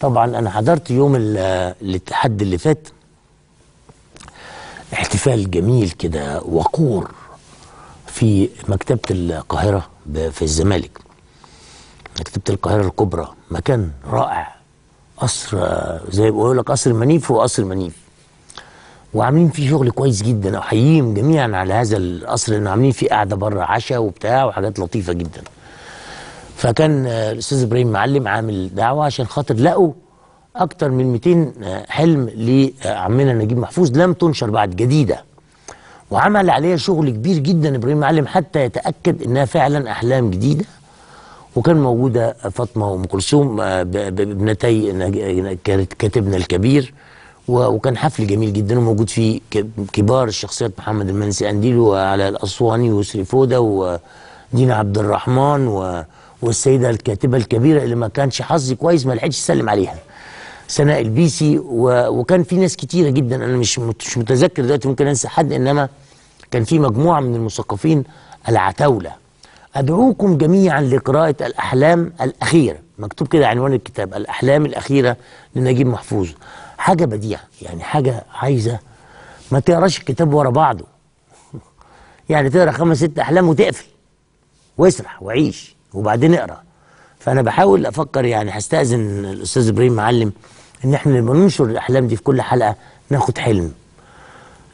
طبعا أنا حضرت يوم ال- الاتحاد اللي فات. احتفال جميل كده وقور في مكتبة القاهرة ب- في الزمالك. مكتبة القاهرة الكبرى مكان رائع. قصر زي بيقول لك قصر منيف وقصر منيف. وعاملين فيه شغل كويس جدا احييهم جميعا على هذا القصر لأنه عاملين فيه قاعدة بره عشاء وبتاع وحاجات لطيفة جدا. فكان آه، الأستاذ إبراهيم معلم عامل دعوة عشان خاطر لقوا أكتر من 200 آه، حلم لعمنا نجيب محفوظ لم تنشر بعد جديدة. وعمل عليها شغل كبير جدا إبراهيم معلم حتى يتأكد إنها فعلا أحلام جديدة. وكان موجودة فاطمة وأم كلثوم آه، كانت كاتبنا الكبير. وكان حفل جميل جدا وموجود فيه كبار الشخصيات محمد المنسي أنديل وعلى الأسواني ويسري فودة ودينا عبد الرحمن و- والسيدة الكاتبة الكبيرة اللي ما كانش حظي كويس ما لحقتش أسلم عليها. سناء البيسي و... وكان في ناس كتيرة جدا أنا مش مش متذكر دلوقتي ممكن أنسى حد إنما كان في مجموعة من المثقفين العتاولة. أدعوكم جميعا لقراءة الأحلام الأخيرة. مكتوب كده عنوان الكتاب الأحلام الأخيرة لنجيب محفوظ. حاجة بديعة يعني حاجة عايزة. ما تقراش الكتاب ورا بعضه. يعني تقرأ خمس ست أحلام وتقفل. واسرح وعيش. وبعدين اقرا فأنا بحاول أفكر يعني هستأذن الأستاذ إبراهيم معلم إن إحنا لما ننشر الأحلام دي في كل حلقة ناخد حلم.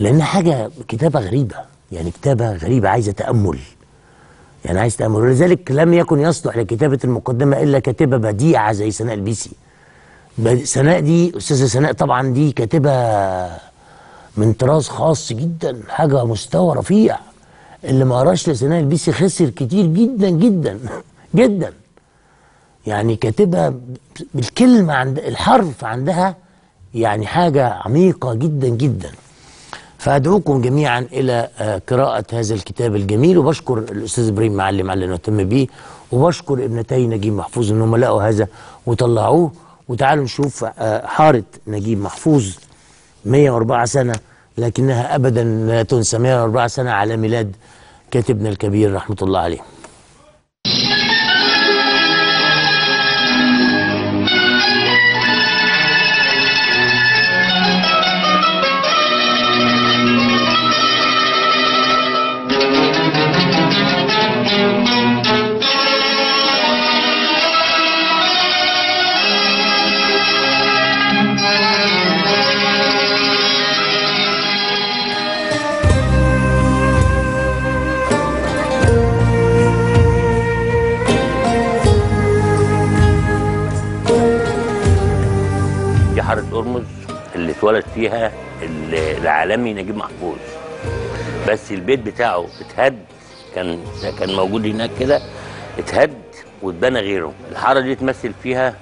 لأن حاجة كتابة غريبة يعني كتابة غريبة عايزة تأمل. يعني عايز تأمل. ولذلك لم يكن يصلح لكتابة المقدمة إلا كاتبة بديعة زي سناء البيسي. سناء دي أستاذة سناء طبعا دي كاتبة من طراز خاص جدا حاجة مستوى رفيع. اللي ما قراش لسناء البيسي خسر كتير جدا جدا. جدا. يعني كاتبها بالكلمة عند الحرف عندها يعني حاجة عميقة جدا جدا. فأدعوكم جميعا إلى آه، قراءة هذا الكتاب الجميل وبشكر الأستاذ إبراهيم معلم على انه اهتم بيه وبشكر ابنتي نجيب محفوظ إنهم لقوا هذا وطلعوه. وتعالوا نشوف آه، حارة نجيب محفوظ 104 سنة لكنها ابدا لا تنسى 104 سنة على ميلاد كاتبنا الكبير رحمة الله عليه. دي حاره ارمز اللي اتولد فيها ال- العالمي نجيب محفوظ. بس البيت بتاعه اتهد كان كان موجود هناك كده اتهد واتبنى غيره. الحارة دي تمثل فيها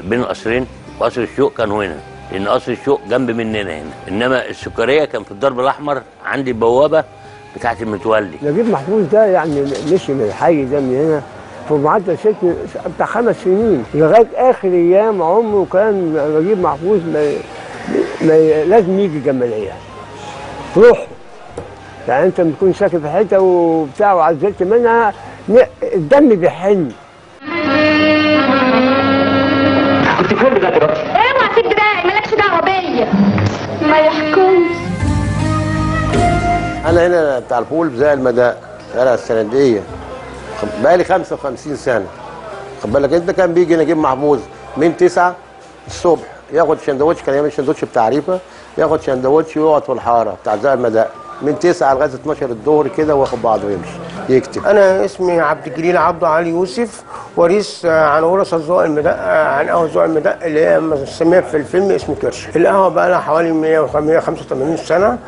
بين القصرين وقصر الشوق كانوا هنا لأن قصر الشوق جنب مننا هنا. إنما السكرية كان في الضرب الأحمر عندي البوابة بتاعت المتولي. نجيب محفوظ ده يعني مشي من الحي ده من هنا. في معدل سجن بتاع خمس سنين لغاية آخر أيام عمره كان نجيب محفوظ ما ما لازم يجي جماليه روحه. يعني أنت بتكون ساكن في حتة وبتاع وعزلت منها الدم بيحن. اوعى سيب دراعي مالكش دعوة بيا. ما يحكمش. أنا هنا بتاع الفول زي المداء شارع السندية. بقالي 55 سنة. خد بالك انت كان بيجي نجيب محفوظ من 9 الصبح ياخد شندوتش كان يعمل شندوتش بتاع عريفة ياخد شندوتش ويقعد في الحارة بتاع زي المداء. من 9 لغاية 12 الظهر كده واخد بعضه ويمشي يكتب. أنا اسمي عبد الجليل عبد علي يوسف وريث عن ورثة ذوق المداء آه، عن قهوة ذوق المداء اللي هي مسميه في الفيلم اسمه كرش. القهوة بقى لها حوالي 185 سنة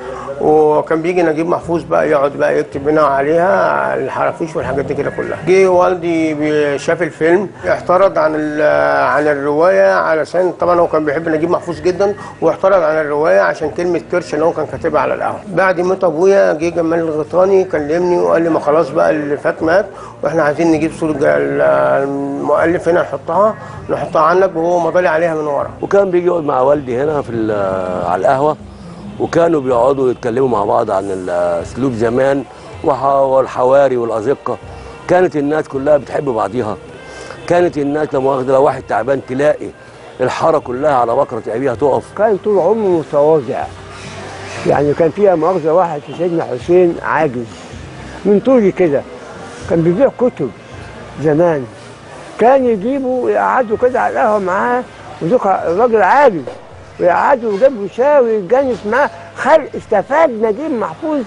وكان بيجي نجيب محفوظ بقى يقعد بقى يكتب هنا عليها الحرافيش والحاجات دي كده كلها. جه والدي شاف الفيلم اعترض عن عن الرواية علشان طبعا هو كان بيحب نجيب محفوظ جدا واعترض عن الرواية عشان كلمة كرش اللي هو كان كاتبها على القهوة. بعد موت أبويا جه جمال الغيطاني كلمني وقال لي ما خلاص بقى اللي فات مات وإحنا عايزين نجيب صورة المؤلف هنا نحطها نحطها عنك وهو مضالي عليها من ورا. وكان بيجي يقعد مع والدي هنا في على القهوة. وكانوا بيقعدوا يتكلموا مع بعض عن الأسلوب زمان والحواري والأزقة. كانت الناس كلها بتحب بعضيها. كانت الناس لما واخدة لو واحد تعبان تلاقي الحارة كلها على بكرة ابيها تقف. كان طول عمره متواضع. يعني كان فيها مؤاخذة واحد في سيدنا حسين عاجز. من طولي كده. كان بيبيع كتب زمان. كان يجيبوا يقعدوا كده على القهوة معاه وذوق الراجل عاجز. ويقعدوا وجابوا شاي ويتجانس معاه خلق استفاد نجيب محفوظ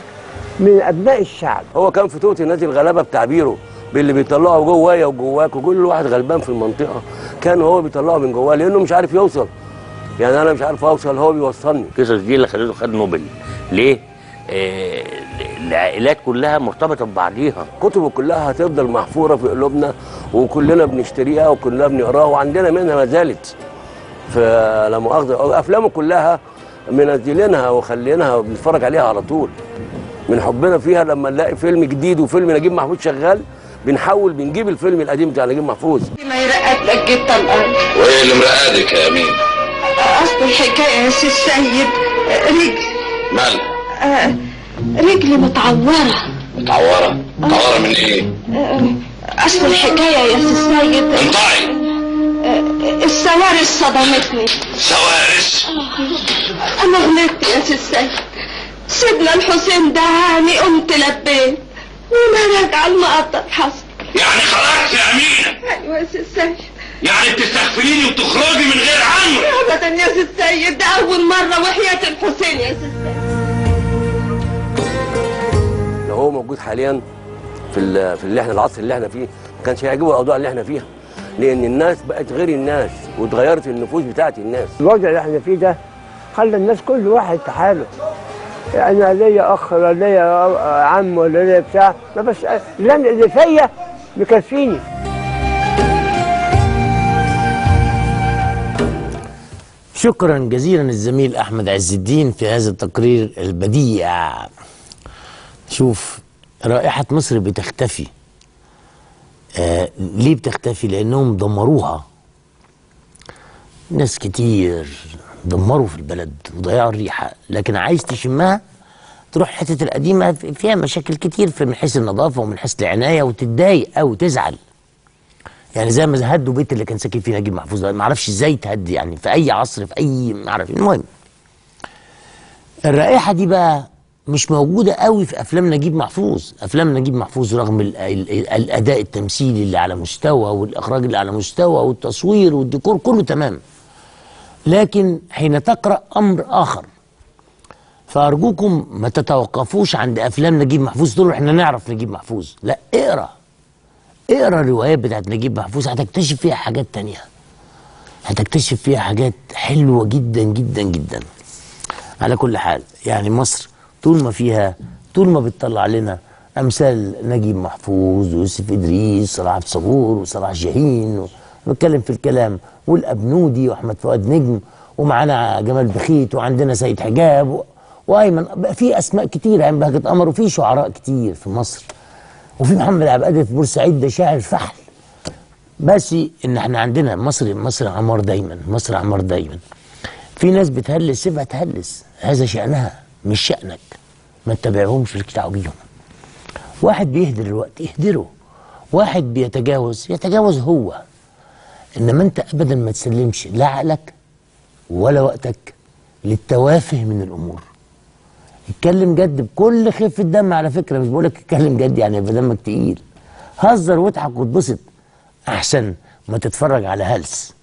من أبناء الشعب. هو كان في توت النادي الغلابة بتعبيره باللي بيطلعه جوايا وجواك وكل واحد غلبان في المنطقة. كان هو بيطلعه من جواه لأنه مش عارف يوصل. يعني أنا مش عارف أوصل هو بيوصلني. القصص دي اللي خلته خد نوبل. ليه؟ آه العائلات كلها مرتبطة ببعضيها. كتبه كلها هتفضل محفورة في قلوبنا وكلنا بنشتريها وكلنا بنقراها وعندنا منها ما زالت. فلا مؤاخذه أفلامه كلها منزلينها وخلينها بنتفرج عليها على طول. من حبنا فيها لما نلاقي فيلم جديد وفيلم نجيب محفوظ شغال بنحول بنجيب الفيلم القديم بتاع نجيب محفوظ. ما يرقد لك جدا الأرض وايه اللي مرقدك يا أمين. أصل الحكاية يا سي السيد رجلي مالها آه، رجلي متعورة. متعورة؟ متعورة من إيه؟ أصل الحكاية يا سي السيد انطعي. السوارس صدمتني. سوارس أنا غلطت يا سي السيد سيدنا الحسين دعاني قمت لبيت. وأنا راجعه المقدر حصل. يعني خرجت يا أمينة؟ أيوه يا سي السيد يعني بتستغفليني وتخرجي من غير أمري؟ ابدا يا سي السيد ده أول مرة وحياة الحسين يا سي السيد لو هو موجود حاليا في ال- في اللي إحنا العصر اللي إحنا فيه ما كانش هيعجبه الأوضاع اللي إحنا فيها. لأن الناس بقت غير الناس واتغيرت النفوس بتاعت الناس. الوضع اللي إحنا فيه ده خلى الناس كل واحد في حاله. أنا ليا أخ ولا ليا عم ولا ليا بتاع ما بس اللي فيا مكفيني شكرا جزيلا الزميل أحمد عز الدين في هذا التقرير البديع. شوف رائحة مصر بتختفي. آه ليه بتختفي؟ لأنهم دمروها. ناس كتير دمروا في البلد وضيعوا الريحة لكن عايز تشمها تروح الحتت القديمة فيها مشاكل كتير في من حيث النظافة ومن حيث العناية وتتضايق أو تزعل. يعني زي ما هدوا بيت اللي كان ساكن فيه نجيب محفوظ ما أعرفش إزاي تهدي يعني في أي عصر في اي ما اعرف المهم الرائحة دي بقى مش موجودة قوي في أفلام نجيب محفوظ. أفلام نجيب محفوظ رغم ال ال ال الأداء التمثيلي اللي على مستوى والإخراج اللي على مستوى والتصوير والديكور كله تمام. لكن حين تقرأ أمر آخر فأرجوكم ما تتوقفوش عند أفلام نجيب محفوظ. تقولوا إحنا نعرف نجيب محفوظ. لا اقرأ. اقرأ الروايات بتاعت نجيب محفوظ. هتكتشف فيها حاجات تانية. هتكتشف فيها حاجات حلوة جدا جدا جدا. على كل حال يعني مصر طول ما فيها طول ما بتطلع لنا أمثال نجيب محفوظ ويوسف إدريس وصلاح عبد الصبور وصلاح جاهين و- بتكلم في الكلام والابنودي وأحمد فؤاد نجم ومعانا جمال بخيت وعندنا سيد حجاب. وأيمن. في أسماء كتير عين بهجة قمر وفي شعراء كتير في مصر. وفي محمد عبد القادر في بورسعيد ده شاعر فحل. بس إن إحنا عندنا مصر مصر عمار دايما مصر عمار دايما. في ناس بتهلس سيبها تهلس. هذا شأنها. مش شأنك ما تتابعهمش دعوه بيهم. واحد بيهدر الوقت اهدره. واحد بيتجاوز يتجاوز هو. إنما أنت ابدا ما تسلمش لا عقلك ولا وقتك للتوافه من الأمور. اتكلم جد بكل خفه دم على فكرة مش بقولك اتكلم جد يعني يبقى دمك تقيل. هزر واضحك واتبسط. أحسن ما تتفرج على هلس.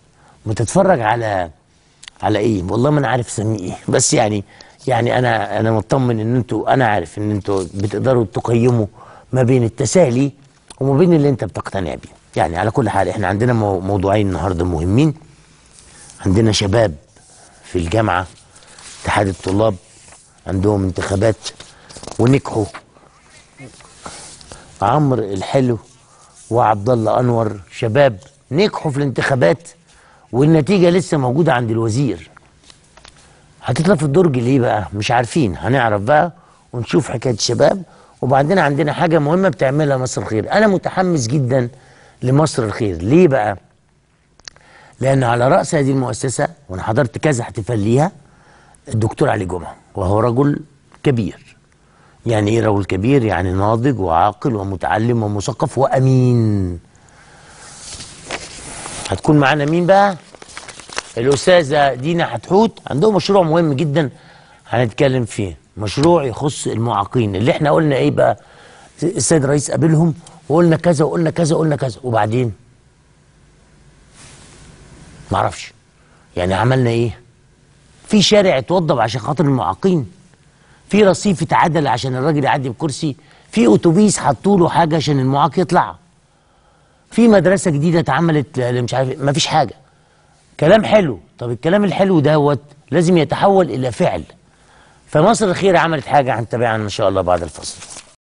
ما تتفرج على على إيه؟ والله ما أنا عارف اسميه إيه بس يعني يعني أنا أنا مطمن إن أنتوا أنا عارف إن أنتوا بتقدروا تقيموا ما بين التسالي وما بين اللي أنت بتقتنع بيه. يعني على كل حال إحنا عندنا مو- موضوعين النهارده مهمين. عندنا شباب في الجامعة اتحاد الطلاب عندهم انتخابات ونجحوا. عمرو الحلو وعبد الله أنور شباب نجحوا في الانتخابات والنتيجة لسه موجودة عند الوزير. هتطلع في الدرج ليه بقى؟ مش عارفين. هنعرف بقى ونشوف حكاية الشباب. وبعدين عندنا حاجة مهمة بتعملها مصر الخير. أنا متحمس جدا لمصر الخير. ليه بقى؟ لأن على رأس هذه المؤسسة وأنا حضرت كذا احتفال ليها الدكتور علي جمعة وهو رجل كبير. يعني إيه رجل كبير؟ يعني ناضج وعاقل ومتعلم ومثقف وأمين. هتكون معانا مين بقى؟ الأستاذة دينا حتحوت عندهم مشروع مهم جدا هنتكلم فيه. مشروع يخص المعاقين. اللي إحنا قلنا إيه بقى؟ السيد الرئيس قابلهم وقلنا كذا وقلنا كذا وقلنا كذا. وبعدين؟ معرفش. يعني عملنا إيه؟ في شارع اتوضب عشان خاطر المعاقين. في رصيف اتعدل عشان الراجل يعدي بكرسي. في أتوبيس حطوا له حاجة عشان المعاق يطلع. في مدرسة جديدة اتعملت مش عارف ما فيش حاجة. كلام حلو. طب الكلام الحلو دوت لازم يتحول إلى فعل. فمصر الخير عملت حاجة هنتابعها إن شاء الله بعد الفصل.